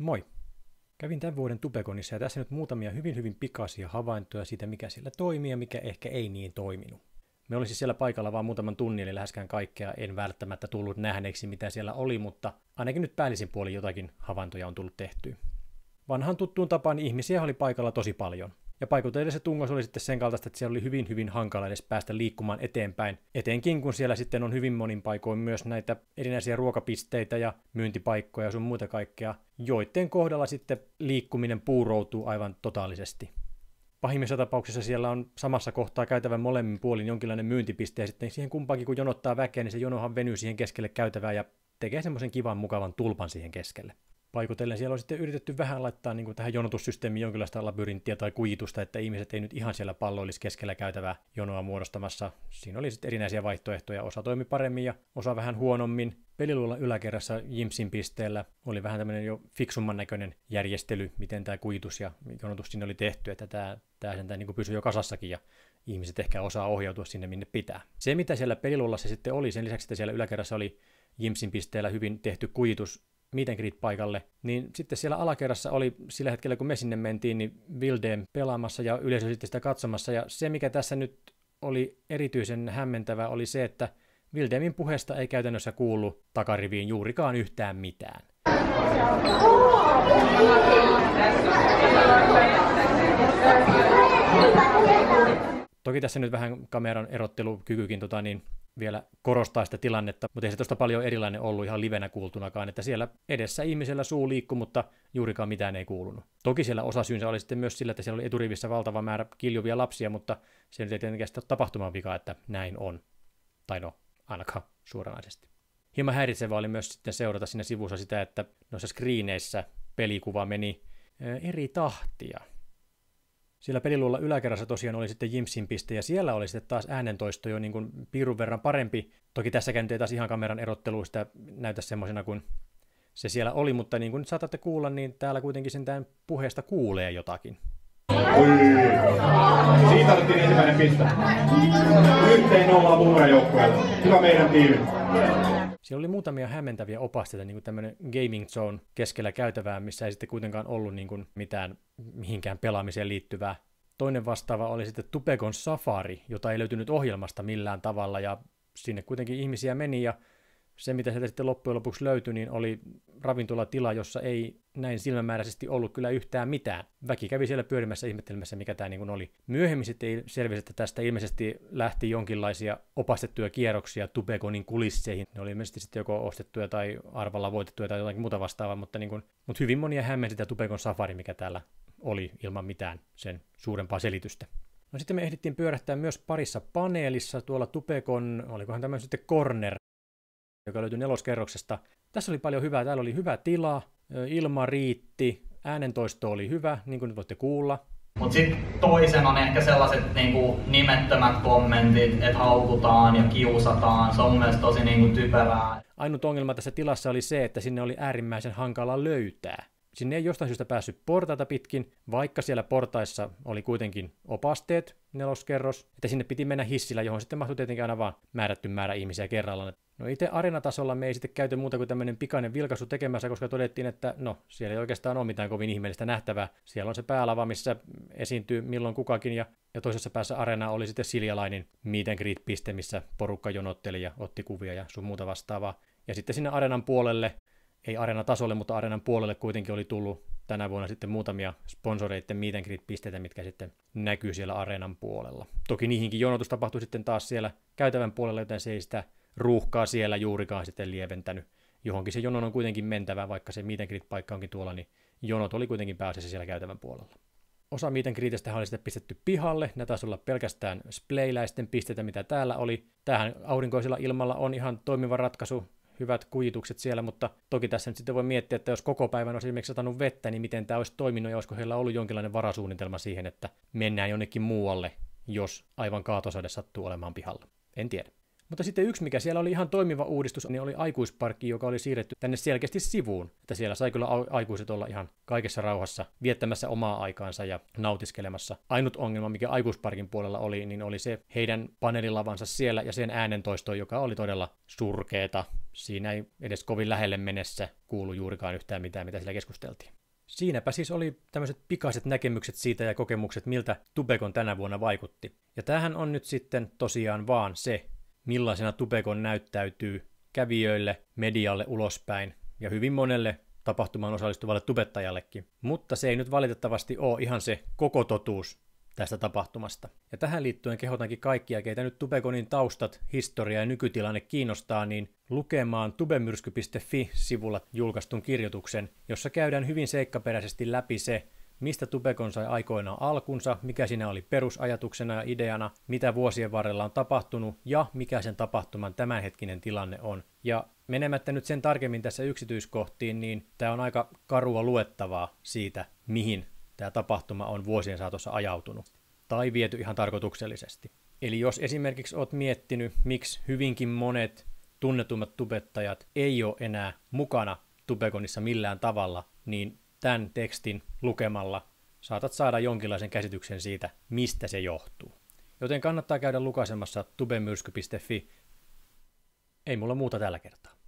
Moi! Kävin tämän vuoden Tupekonissa ja tässä nyt muutamia hyvin hyvin pikaisia havaintoja siitä, mikä siellä toimii ja mikä ehkä ei niin toiminut. Me olisi siellä paikalla vain muutaman tunnin, eli läheskään kaikkea en välttämättä tullut nähneeksi, mitä siellä oli, mutta ainakin nyt päällisin puolin jotakin havaintoja on tullut tehtyä. Vanhan tuttuun tapaan ihmisiä oli paikalla tosi paljon. Ja paikoitellen se tungos oli sitten sen kaltaista, että siellä oli hyvin hyvin hankala edes päästä liikkumaan eteenpäin. Etenkin kun siellä sitten on hyvin monin paikoin myös näitä erinäisiä ruokapisteitä ja myyntipaikkoja ja sun muuta kaikkea, joiden kohdalla sitten liikkuminen puuroutuu aivan totaalisesti. Pahimmissa tapauksissa siellä on samassa kohtaa käytävän molemmin puolin jonkinlainen myyntipiste ja sitten siihen kumpaankin kun jonottaa väkeä, niin se jonohan venyy siihen keskelle käytävää ja tekee semmoisen kivan mukavan tulpan siihen keskelle paikotellen. Siellä on sitten yritetty vähän laittaa niin kuin tähän jonotussysteemiin jonkinlaista labyrinttiä tai kujitusta, että ihmiset ei nyt ihan siellä palloillis keskellä käytävää jonoa muodostamassa. Siinä oli sitten erinäisiä vaihtoehtoja. Osa toimi paremmin ja osa vähän huonommin. Peliluolla yläkerrassa Jimsin pisteellä oli vähän tämmöinen jo fiksumman näköinen järjestely, miten tämä kujitus ja jonotus sinne oli tehty, että tämä, tämä sentään niin pysyi jo kasassakin ja ihmiset ehkä osaa ohjautua sinne, minne pitää. Se, mitä siellä peliluolassa sitten oli, sen lisäksi, että siellä yläkerrassa oli Jimsin pisteellä hyvin tehty kujitus meet paikalle, niin sitten siellä alakerrassa oli sillä hetkellä, kun me sinne mentiin, niin Vildem pelaamassa ja yleisö sitten sitä katsomassa. Ja se, mikä tässä nyt oli erityisen hämmentävä, oli se, että Vildemin puheesta ei käytännössä kuulu takariviin juurikaan yhtään mitään. Toki tässä nyt vähän kameran erottelukykykin tota, niin vielä korostaa sitä tilannetta, mutta ei se tuosta paljon erilainen ollut ihan livenä kuultunakaan, että siellä edessä ihmisellä suu liikkui, mutta juurikaan mitään ei kuulunut. Toki siellä osasyynsä oli sitten myös sillä, että siellä oli eturivissä valtava määrä kiljuvia lapsia, mutta se nyt ei tietenkään sitä tapahtuman vika, että näin on. Tai no, ainakaan suoranaisesti. Hieman häiritsevää oli myös sitten seurata siinä sivussa sitä, että noissa screeneissä pelikuva meni eri tahtia. Siellä peliluolla yläkerrassa tosiaan oli sitten Jimsin piste, ja siellä oli sitten taas äänentoisto jo niin kuin piirun verran parempi. Toki tässäkään ei taas ihan kameran erottelu sitä näytä semmoisena kuin se siellä oli, mutta niin kuin nyt saatatte kuulla, niin täällä kuitenkin sen puheesta kuulee jotakin. Siitä otettiin ensimmäinen piste. Yhteen ollaan muun. Hyvä meidän tiimi. Siellä oli muutamia hämmentäviä opasteita, niin kuin tämmöinen gaming zone keskellä käytävää, missä ei sitten kuitenkaan ollut niin kuin mitään mihinkään pelaamiseen liittyvää. Toinen vastaava oli sitten Tupekon Safari, jota ei löytynyt ohjelmasta millään tavalla, ja sinne kuitenkin ihmisiä meni, ja se, mitä sieltä sitten loppujen lopuksi löytyi, niin oli ravintolatila, jossa ei näin silmämääräisesti ollut kyllä yhtään mitään. Väki kävi siellä pyörimässä ihmettelemässä, mikä tämä niin oli. Myöhemmin sitten selvisi, että tästä ilmeisesti lähti jonkinlaisia opastettuja kierroksia Tubekonin kulisseihin. Ne oli ilmeisesti sitten joko ostettuja tai arvalla voitettuja tai jotakin muuta vastaavaa, mutta, niin kuin, mutta hyvin monia hämmensi sitä Tubekon safari, mikä täällä oli ilman mitään sen suurempaa selitystä. No sitten me ehdittiin pyörähtää myös parissa paneelissa tuolla Tupekon, olikohan tämä sitten Corner joka löytyi neloskerroksesta. Tässä oli paljon hyvää. Täällä oli hyvä tila, ilma riitti, äänentoisto oli hyvä, niin kuin nyt voitte kuulla. Mutta sitten toisen on ehkä sellaiset niinku nimettömät kommentit, että haukutaan ja kiusataan. Se on mun tosi niinku typerää. Ainut ongelma tässä tilassa oli se, että sinne oli äärimmäisen hankala löytää. Sinne ei jostain syystä päässyt portaita pitkin, vaikka siellä portaissa oli kuitenkin opasteet, neloskerros, että sinne piti mennä hissillä, johon sitten mahtui tietenkin aina vaan määrätty määrä ihmisiä kerrallaan. No itse arenatasolla me ei sitten käyty muuta kuin tämmöinen pikainen vilkaisu tekemässä, koska todettiin, että no siellä ei oikeastaan ole mitään kovin ihmeellistä nähtävää. Siellä on se päälava, missä esiintyy milloin kukakin ja, ja toisessa päässä arena oli sitten Siljalainen meet and greet piste, missä porukka jonotteli ja otti kuvia ja sun muuta vastaavaa. Ja sitten sinne arenan puolelle, ei tasolle, mutta arenan puolelle kuitenkin oli tullut tänä vuonna sitten muutamia sponsoreiden greet pisteitä, mitkä sitten näkyy siellä areenan puolella. Toki niihinkin jonotus tapahtui sitten taas siellä käytävän puolella, joten se ei sitä ruuhkaa siellä juurikaan sitten lieventänyt. Johonkin se jonon on kuitenkin mentävä, vaikka se meet paikka onkin tuolla, niin jonot oli kuitenkin pääasiassa siellä käytävän puolella. Osa meet and oli sitten pistetty pihalle, ne taisi olla pelkästään splayläisten pisteitä, mitä täällä oli. Tähän aurinkoisella ilmalla on ihan toimiva ratkaisu, hyvät kujitukset siellä, mutta toki tässä nyt sitten voi miettiä, että jos koko päivän olisi esimerkiksi satanut vettä, niin miten tämä olisi toiminut ja olisiko heillä ollut jonkinlainen varasuunnitelma siihen, että mennään jonnekin muualle, jos aivan kaatosade sattuu olemaan pihalla. En tiedä. Mutta sitten yksi, mikä siellä oli ihan toimiva uudistus, niin oli aikuisparkki, joka oli siirretty tänne selkeästi sivuun. Että siellä sai kyllä aikuiset olla ihan kaikessa rauhassa viettämässä omaa aikaansa ja nautiskelemassa. Ainut ongelma, mikä aikuisparkin puolella oli, niin oli se heidän paneelilavansa siellä ja sen äänentoisto, joka oli todella surkeeta. Siinä ei edes kovin lähelle mennessä kuulu juurikaan yhtään mitään, mitä siellä keskusteltiin. Siinäpä siis oli tämmöiset pikaiset näkemykset siitä ja kokemukset, miltä Tubekon tänä vuonna vaikutti. Ja tämähän on nyt sitten tosiaan vaan se, millaisena Tubekon näyttäytyy kävijöille, medialle ulospäin ja hyvin monelle tapahtumaan osallistuvalle tubettajallekin. Mutta se ei nyt valitettavasti ole ihan se koko totuus tästä tapahtumasta. Ja tähän liittyen kehotankin kaikkia, keitä nyt Tubekonin taustat, historia ja nykytilanne kiinnostaa, niin lukemaan tubemyrsky.fi-sivulla julkaistun kirjoituksen, jossa käydään hyvin seikkaperäisesti läpi se, mistä Tubekon sai aikoinaan alkunsa, mikä siinä oli perusajatuksena ja ideana, mitä vuosien varrella on tapahtunut ja mikä sen tapahtuman tämänhetkinen tilanne on. Ja menemättä nyt sen tarkemmin tässä yksityiskohtiin, niin tämä on aika karua luettavaa siitä, mihin tämä tapahtuma on vuosien saatossa ajautunut tai viety ihan tarkoituksellisesti. Eli jos esimerkiksi olet miettinyt, miksi hyvinkin monet tunnetummat tubettajat ei ole enää mukana tubekonissa millään tavalla, niin tämän tekstin lukemalla saatat saada jonkinlaisen käsityksen siitä, mistä se johtuu. Joten kannattaa käydä lukaisemassa tubemyrsky.fi. Ei mulla muuta tällä kertaa.